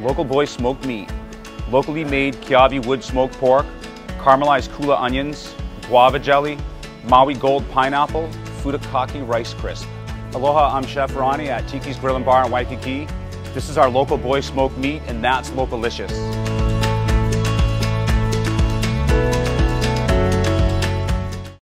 Local Boy smoked meat, locally made kiawe wood smoked pork, caramelized Kula onions, guava jelly, Maui Gold pineapple, furikake rice crisp. Aloha, I'm Chef Ronnie at Tiki's Grill and Bar in Waikiki. This is our Local Boy smoked meat and that's Localicious.